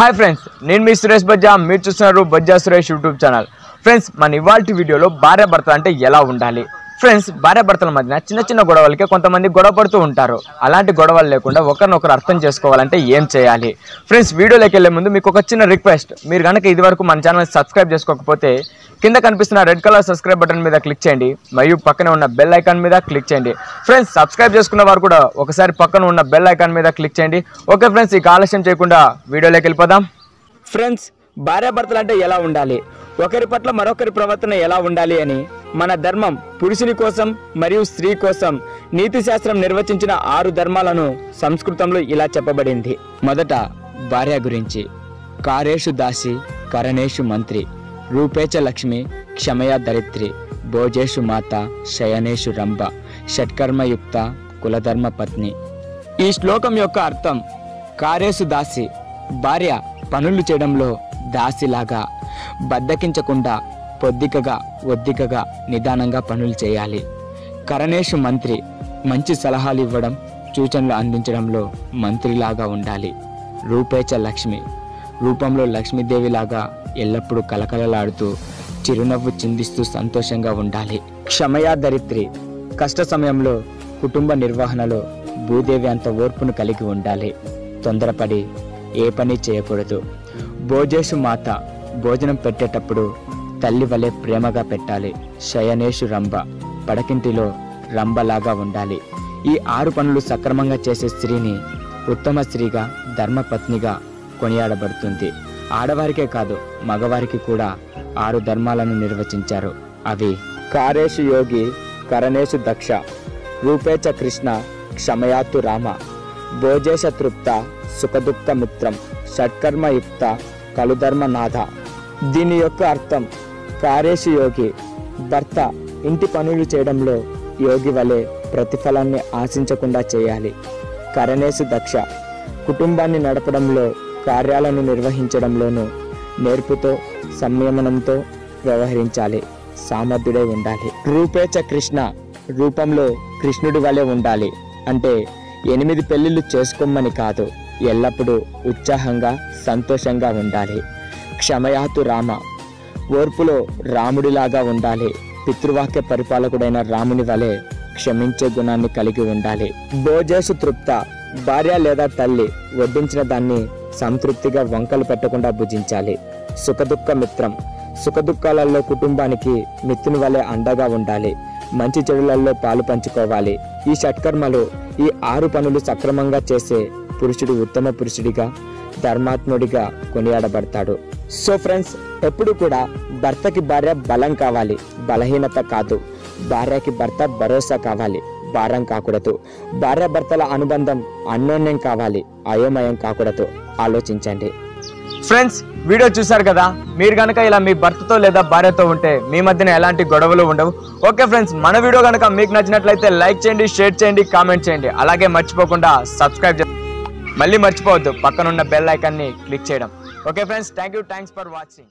Hi friends నేను మీ సురేష్ బజ్జా మీరు చూస్తున్నారు Bajja Suresh YouTube channel. Friends మన ఇవాళ వీడియోలో భార్య భర్త అంటే ఎలా ఉండాలి? ఫ్రెండ్స్ భార్య భర్తల మధ్యన చిన్న చిన్న గొడవలకి కొంతమంది గొడవ పడుతూ ఉంటారు. అలాంటి గొడవలు లేకుండా ఒకరినొకరు అర్థం చేసుకోవాలంటే ఏం చేయాలి? ఫ్రెండ్స్ వీడియోలోకి వెళ్ళే ముందు మీకు ఒక చిన్న రిక్వెస్ట్. మీరు కనుక ఇదివరకు మన ఛానల్ సబ్స్క్రైబ్ చేసుకోకపోతే కింద కనిపిస్తున్న రెడ్ కలర్ సబ్స్క్రైబ్ బటన్ మీద క్లిక్ చేయండి. మరియు పక్కనే ఉన్న బెల్ ఐకాన్ మీద క్లిక్ చేయండి. ఫ్రెండ్స్ సబ్స్క్రైబ్ చేసుకున్న వారు కూడా ఒకసారి పక్కన ఉన్న బెల్ ఐకాన్ మీద క్లిక్ చేయండి. ఓకే ఫ్రెండ్స్ ఇక ఆలస్యం చేయకుండా వీడియోలోకి వెళ్ళిపోదాం. ఫ్రెండ్స్ భార్యాభర్తలు అంటే ఎలా ఉండాలి? ఒకరి పట్ల మరొకరి ప్రవర్తన ఎలా ఉండాలి అని మన ధర్మం పురుషుని కోసం మరియు స్త్రీ కోసం నీతి శాస్త్రం నిర్వచించిన ఆరు ధర్మాలను సంస్కృతంలో ఇలా చెప్పబడింది. మొదట భార్య గురించి. కారేషు దాసి కరణేషు మంత్రి. రూపేచ లక్ష్మి క్షమయా దరిత్రి భోజేషు మాత శయనేషు రంభ షట్కర్మయుక్త కులధర్మ పత్ని. ఈ శ్లోకం యొక్క అర్థం కారేసు దాసి భార్య పనులు చేయడంలో దాసిలాగా బద్దకించకుండా పొద్దికగా ఒద్దికగా నిదానంగా పనులు చేయాలి. కరణేషు మంత్రి మంచి సలహాలు ఇవ్వడం సూచనలు అందించడంలో మంత్రిలాగా ఉండాలి. రూపేచ లక్ష్మి రూపంలో లక్ష్మీదేవిలాగా ఎల్లప్పుడూ కలకలలాడుతూ చిరునవ్వు చిందిస్తూ సంతోషంగా ఉండాలి. క్షమయా దరిత్రి కష్ట సమయంలో కుటుంబ నిర్వహణలో భూదేవి అంత ఓర్పును కలిగి ఉండాలి. తొందరపడి ఏ పని చేయకూడదు. భోజేషు మాత భోజనం పెట్టేటప్పుడు తల్లి వలె ప్రేమగా పెట్టాలి. శయనేషు రంభ పడకింటిలో రంభలాగా ఉండాలి. ఈ ఆరు పనులు సక్రమంగా చేసే స్త్రీని ఉత్తమ స్త్రీగా ధర్మపత్నిగా కొనియాడబడుతుంది. ఆడవారికే కాదు మగవారికి కూడా ఆరు ధర్మాలను నిర్వచించారు. అవి కారేషు యోగి కరణేషు దక్ష రూపేచ కృష్ణ క్షమయాతు రామ భోజేశ తృప్త సుఖదుప్త మిత్రం షట్కర్మయుక్త కలుధర్మనాథ దీని యొక్క అర్థం కారేషు యోగి భర్త ఇంటి పనులు చేయడంలో యోగి వలె ప్రతిఫలాన్ని ఆశించకుండా చేయాలి. కరణేశు దక్ష కుటుంబాన్ని నడపడంలో కార్యాలను నిర్వహించడంలోనూ నేర్పుతో సంయమనంతో వ్యవహరించాలి. సామర్థ్యుడై ఉండాలి. రూపేచ కృష్ణ రూపంలో కృష్ణుడి వలె ఉండాలి. అంటే ఎనిమిది పెళ్ళిళ్ళు చేసుకోమని కాదు ఎల్లప్పుడూ ఉత్సాహంగా సంతోషంగా ఉండాలి. క్షమయాతు రామ ఓర్పులో రాముడిలాగా ఉండాలి. పితృవాక్య పరిపాలకుడైన రాముని వలె క్షమించే గుణాన్ని కలిగి ఉండాలి. భోజేసు తృప్త భార్య లేదా తల్లి వడ్డించిన దాన్ని సంతృప్తిగా వంకలు పెట్టకుండా భుజించాలి. సుఖదుఖ మిత్రం సుఖదుఖాలలో కుటుంబానికి మిత్రుని వలె అండగా ఉండాలి. మంచి చెడులలో పాలు పంచుకోవాలి. ఈ షట్కర్మలు ఈ ఆరు పనులు సక్రమంగా చేసే పురుషుడు ఉత్తమ పురుషుడిగా ధర్మాత్ముడిగా కొనియాడబడతాడు. సో ఫ్రెండ్స్ ఎప్పుడు కూడా భర్తకి భార్య బలం కావాలి. బలహీనత కాదు. భార్యకి భర్త భరోసా కావాలి. భారం కాకూడదు. భార్య భర్తల అనుబంధం అన్యోన్యం కావాలి. అయోమయం కాకూడదు. ఆలోచించండి. ఫ్రెండ్స్ వీడియో చూసారు కదా? మీరు కనుక ఇలా మీ భర్తతో లేదా భార్యతో ఉంటే మీ మధ్యన ఎలాంటి గొడవలు ఉండవు. ఓకే ఫ్రెండ్స్ మన వీడియో కనుక మీకు నచ్చినట్లయితే లైక్ చేయండి షేర్ చేయండి కామెంట్ చేయండి. అలాగే మర్చిపోకుండా సబ్స్క్రైబ్ మళ్ళీ మర్చిపోవద్దు. పక్కనున్న బెల్ ఐకాన్ని క్లిక్ చేయడం. Okay friends thank you thanks for watching